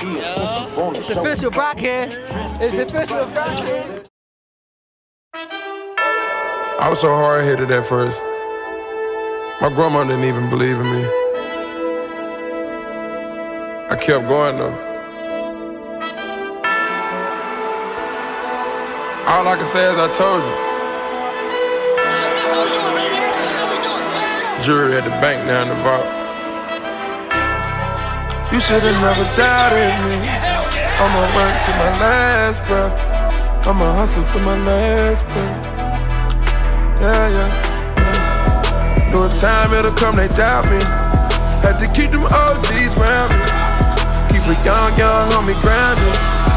It's official, Brock here. It's official, Brock here. I was so hard headed at first. My grandma didn't even believe in me. I kept going though. All I can say is I told you. Jury at the bank now in the vault. You should've never doubted me. I'ma work to my last breath. I'ma hustle to my last breath. Yeah, yeah. A time it'll come, they doubt me. Had to keep them OGs round me. Keep a young, young homie grounded.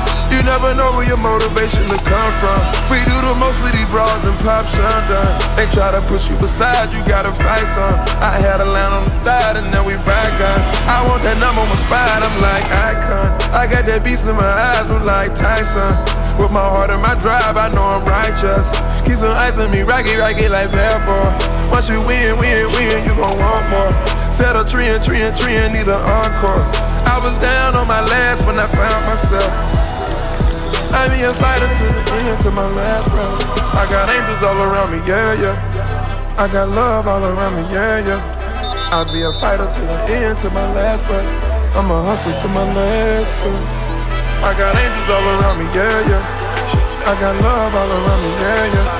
You never know where your motivation to come from. We do the most with these bras and pop shundun. They try to push you aside, you gotta fight some. I had a line on the thigh and now we back guns. I want that number on my spine, I'm like icon. I got that beast in my eyes, I'm like Tyson. With my heart and my drive, I know I'm righteous. Keep some ice on me, rocky, rocky like bad boy. Once you win, win, win, you gon' want more. Set a tree and tree and tree and need an encore. I was down on my last when I found myself. I be a fighter to the end, to my last breath. I got angels all around me, yeah, yeah. I got love all around me, yeah, yeah. I'll be a fighter to the end, to my last breath. I'ma hustle to my last breath. I got angels all around me, yeah, yeah. I got love all around me, yeah, yeah.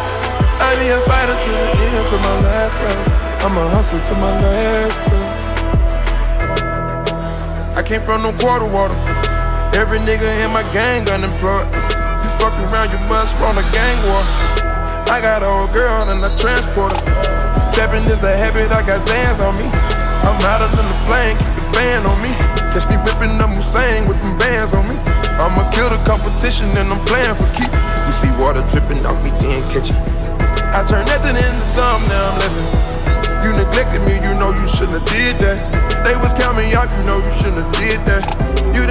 I be a fighter to the end, to my last breath. I'ma hustle to my last breath. I came from no quarter waters. Every nigga in my gang unemployed. You fuck around, you must run a gang war. I got a old girl and a transporter. Stepping is a habit, I got Zans on me. I'm hotter than the flame, keep the fan on me. Catch me ripping up Hussein with them bands on me. I'ma kill the competition and I'm playing for keeps. You see water dripping off me, then catch it. I turn nothing into something, now I'm living. You neglected me, you know you shouldn't have did that. They was counting out, you know you shouldn't have did that.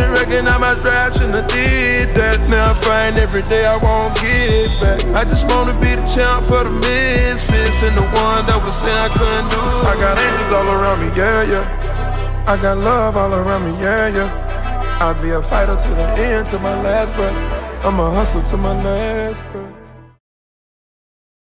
Didn't recognize my drive, shouldn't have did that. Now I find every day I won't get back. I just wanna be the champ for the misfits and the one that was saying I couldn't do. I got angels all around me, yeah, yeah. I got love all around me, yeah, yeah. I'll be a fighter to the end, to my last breath. I'ma hustle to my last breath.